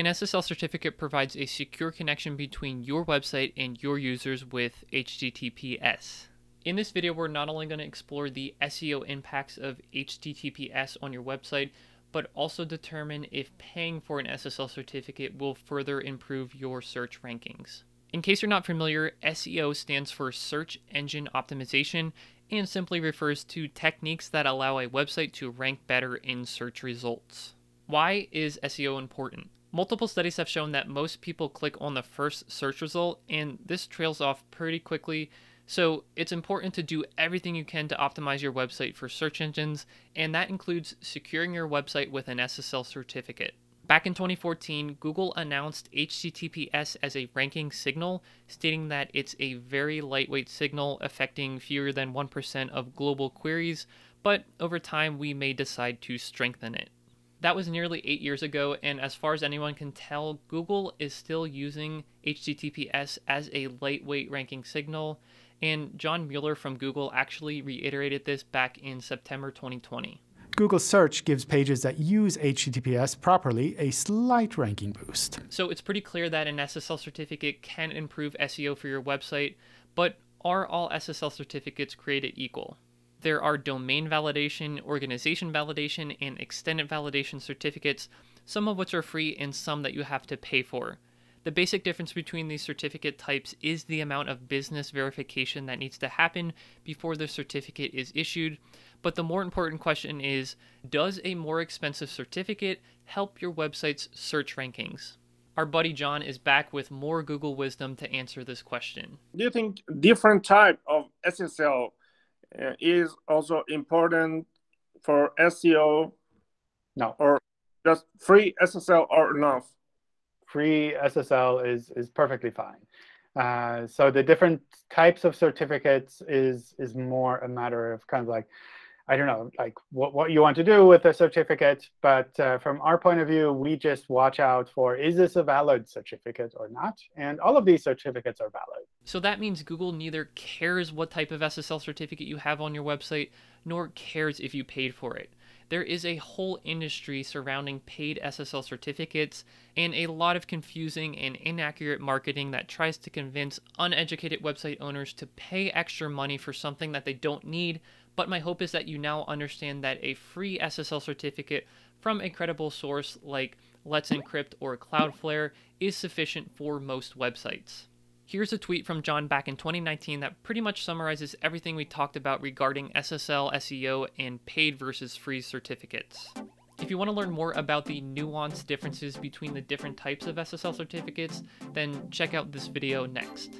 An SSL certificate provides a secure connection between your website and your users with HTTPS. In this video, we're not only going to explore the SEO impacts of HTTPS on your website, but also determine if paying for an SSL certificate will further improve your search rankings. In case you're not familiar, SEO stands for Search Engine Optimization and simply refers to techniques that allow a website to rank better in search results. Why is SEO important? Multiple studies have shown that most people click on the first search result, and this trails off pretty quickly. So, it's important to do everything you can to optimize your website for search engines, and that includes securing your website with an SSL certificate. Back in 2014, Google announced HTTPS as a ranking signal, stating that it's a very lightweight signal affecting fewer than 1% of global queries, but over time we may decide to strengthen it. That was nearly eight years ago, and as far as anyone can tell, Google is still using HTTPS as a lightweight ranking signal, and John Mueller from Google actually reiterated this back in September 2020. Google search gives pages that use HTTPS properly a slight ranking boost. So it's pretty clear that an SSL certificate can improve SEO for your website, but are all SSL certificates created equal? There are domain validation, organization validation, and extended validation certificates, some of which are free and some that you have to pay for. The basic difference between these certificate types is the amount of business verification that needs to happen before the certificate is issued. But the more important question is Does a more expensive certificate help your website's search rankings? Our buddy John is back with more Google wisdom to answer this question. Do you think different type of SSL is also important for SEO? No. Or just free SSL or enough? free SSL is is perfectly fine. Uh, so the different types of certificates is is more a matter of kind of like, I don't know, like what, what you want to do with the certificate. But uh, from our point of view, we just watch out for, is this a valid certificate or not? And all of these certificates are valid. So that means Google neither cares what type of SSL certificate you have on your website, nor cares if you paid for it there is a whole industry surrounding paid SSL certificates and a lot of confusing and inaccurate marketing that tries to convince uneducated website owners to pay extra money for something that they don't need. But my hope is that you now understand that a free SSL certificate from a credible source like Let's Encrypt or Cloudflare is sufficient for most websites. Here's a tweet from John back in 2019 that pretty much summarizes everything we talked about regarding SSL, SEO, and paid versus free certificates. If you want to learn more about the nuanced differences between the different types of SSL certificates, then check out this video next.